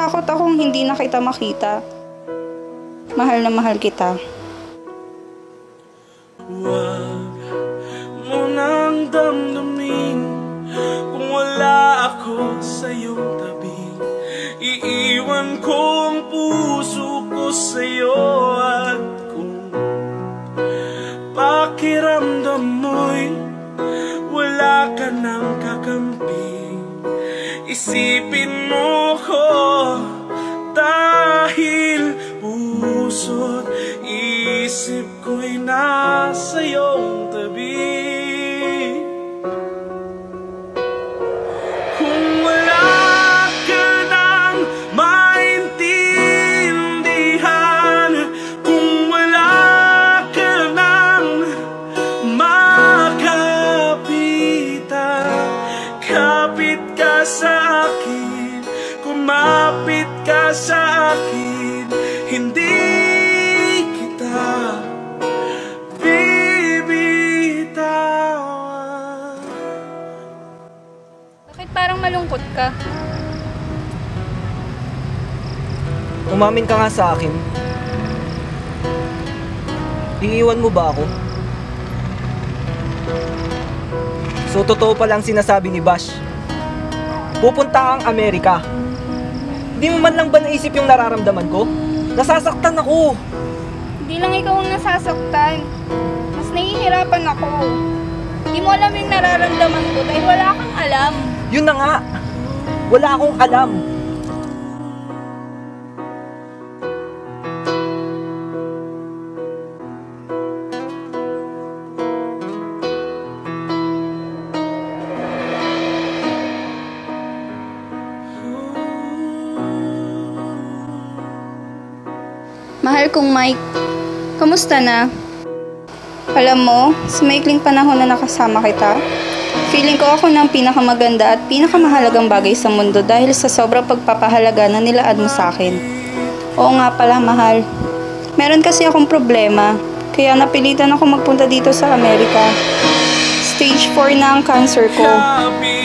Natatakot akong hindi na kita makita. Mahal na mahal kita. Huwag mo nang damdamin Kung wala ako sa iyong tabi Iiwan ko ang puso ko sa iyo At kung pakiramdam mo'y Wala ka nang kakampi Isipin mo ko puso't isip ko'y nasa iyong tabi. Kung wala maintindihan Kung wala ka Kapit ka sa akin Kumapit ka sa akin Bakit parang malungkot ka? Umamin ka nga sa akin. Iiwan mo ba ako? So, totoo pa lang sinasabi ni Bash. Pupunta kang Amerika. Di mo man lang ba naisip yung nararamdaman ko? Nasasaktan ako. Hindi lang ikaw ang nasasaktan. Mas nahihirapan ako. Hindi mo alam yung nararamdaman ko dahil wala kang alam. Yun na nga. Wala akong alam. Mahal kong Mike, kamusta na? Alam mo, sa maikling panahon na nakasama kita, feeling ko ako ng pinakamaganda at pinakamahalagang bagay sa mundo dahil sa sobrang pagpapahalaga na nilaad mo sa akin. Oo nga pala, mahal. Meron kasi akong problema, kaya napilitan ako magpunta dito sa Amerika. Stage 4 na ang cancer ko.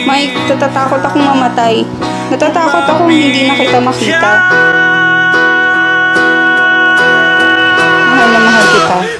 Mike, natatakot akong mamatay. Natatakot akong hindi na kita makita. Mahal na mahal kita.